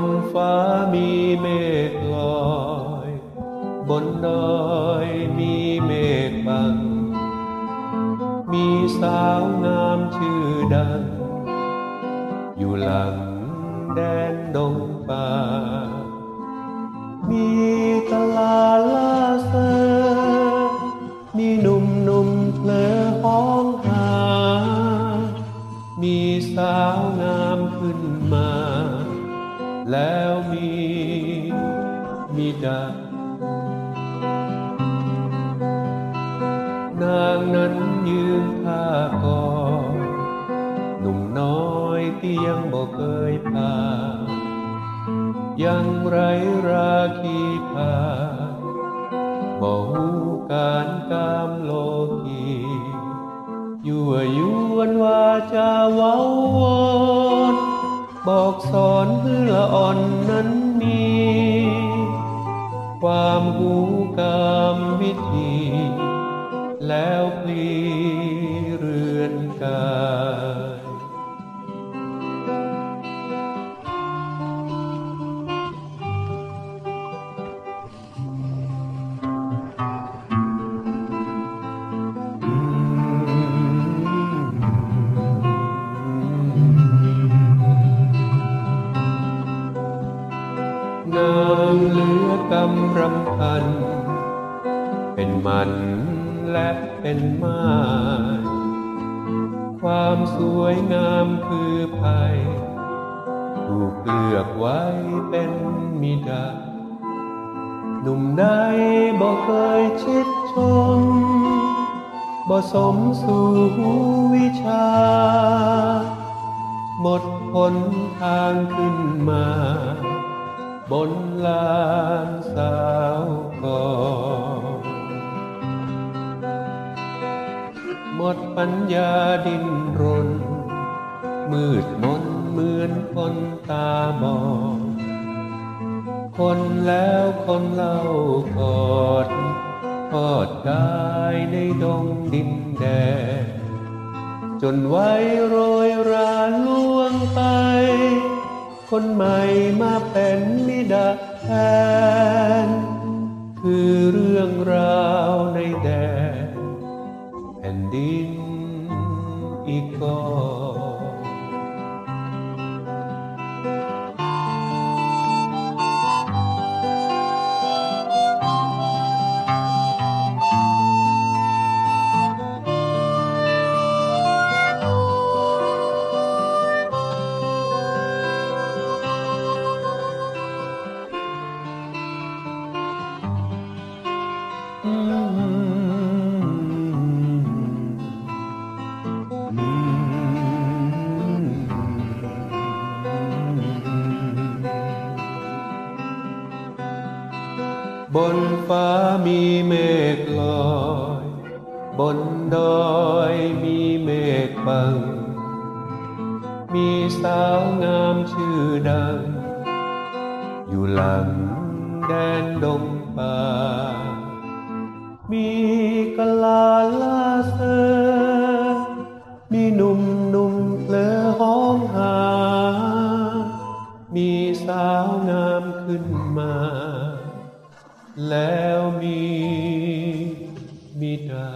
นฟ้ามีเมฆลอย บนดอยมีเมฆบัง มีสาวงามชื่อดัง อยู่หลังแดนดงป่า ดานางนั้นยืนท่ากอหนุ่มน้อยที่ยังบ่เคยพายังไรราคีพาบ่หูการกามโลกียั่วยวนว่าจะเว้าวนบอกสอนเพื่ออ่อนนั้นมี ความหูกามวิธี แล้วพลี นางเหลือกำรำพัน เป็นมันและเป็นไม้ความสวยงามคือภัย ถูกเลือกไว้เป็นมิดาหนุ่มใดบ่เคยชิดชม บ่สมสู่วิชา หมดผลทางขึ้นมา บนลานสาวกอนหมดปัญญาดินรน มืดมนเหมือนคนตาบอดคนแล้วคนเล่ากอดทอดกายในดงดินแดนจนไว้โรยราล่วงไป คนใหม่มาเป็นมิดาแทนคือเรื่องราวในแดนแผ่นดินอีกก่อน บนฟ้ามีเมฆลอย บนดอยมีเมฆบัง มีสาวงามชื่อดัง อยู่หลังแดนดงป่า มีกะลาลาเซอมีหนุ่มหนุ่มเพลอห้องหา มีสาวงามขึ้นมา แล้วมีมิดา